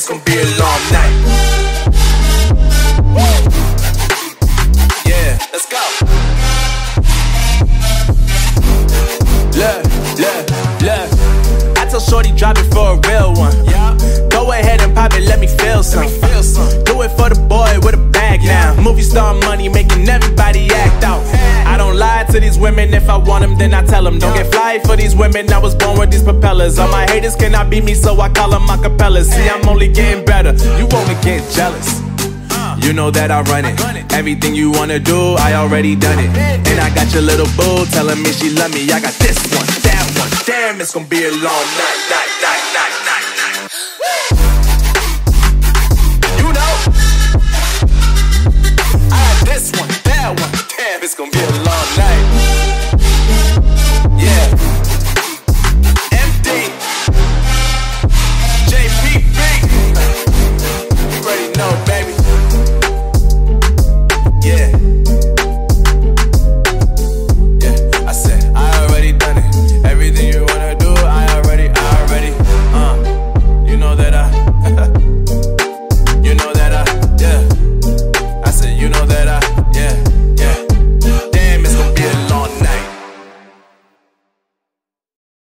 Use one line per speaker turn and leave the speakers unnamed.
It's gonna be a long night. Yeah, let's go. Look, look, look.
I tell Shorty drop it for a real one. Movie star money making everybody act out. I don't lie to these women. If I want them, then I tell them. Don't get fly for these women. I was born with these propellers. All my haters cannot beat me, so I call them acapellas. See, I'm only getting better. You only get jealous.
You know that I run it. Everything you wanna do, I already done it. And I got your little boo telling me she love me. I got this one, that one. Damn, it's gonna be a long night, night, night, night.